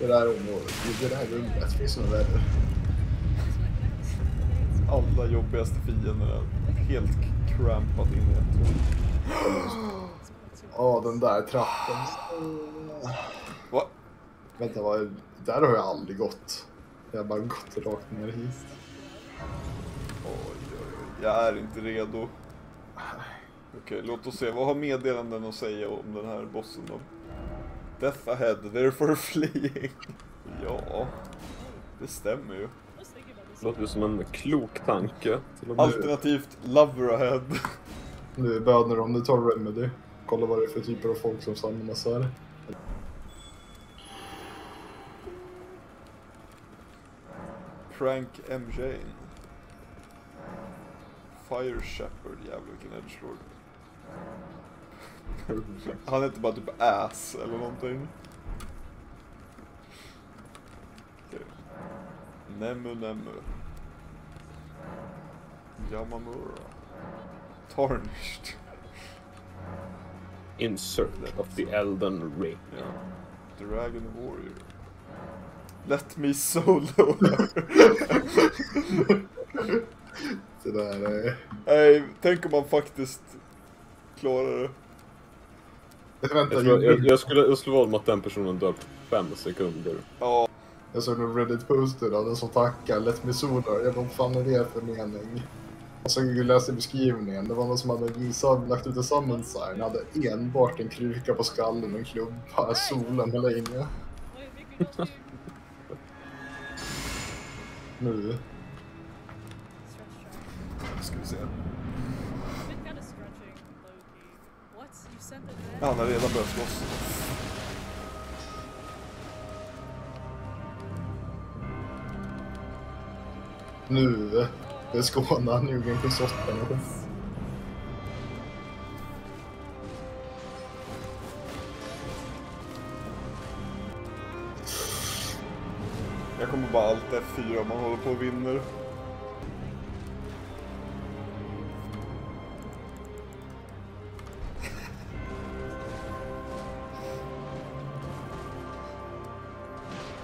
Det där området, det där rummet finns nog värre. Alla jobbigaste fienderna helt crampat in i ett rum. Ja, den där trappen. Va? Vänta, vad, där har jag aldrig gått. Jag har bara gått rakt ner hit. Oj, oj, oj. Jag är inte redo. Okej, låt oss se. Vad har meddelanden att säga om den här bossen då? Death ahead, therefore fleeing. Ja, det stämmer ju. Låter ju som en klok tanke. Alternativt lover ahead. Nu är böner om du tar Remedy. Kolla vad det är för typer av folk som samlas här. Prank MJ. Fire Shepherd, jävlar vilken edgelord. Han heter bara typ ass eller någonting. Nemu Nemu. Yamamura. Tarnished. In search of the Elden Ring. Ja. Dragon Warrior. Let me solo. Det där är... Nej, tänk om man faktiskt klarar det. Vänta, Jag, tror, jag, jag, skulle, jag skulle valde att den personen dör på fem sekunder. Ja, Jag såg en Reddit-poster av den som tackar Let me soda. Jag bara, vad fan är det för mening? Och så läste jag beskrivningen. Det var någon som hade visat, lagt ut en summon sign. hade enbart en kruka på skallen och en klubba. Solen hela inne. Nu. ska vi se. Han har redan börjat slåss. Nu. Det är Skåne, Nugen på sottan. Jag kommer bara allt F4 om man håller på och vinner.